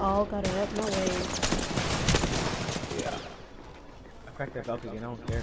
all got it up. my way. Yeah. I cracked that belt, again. I don't care.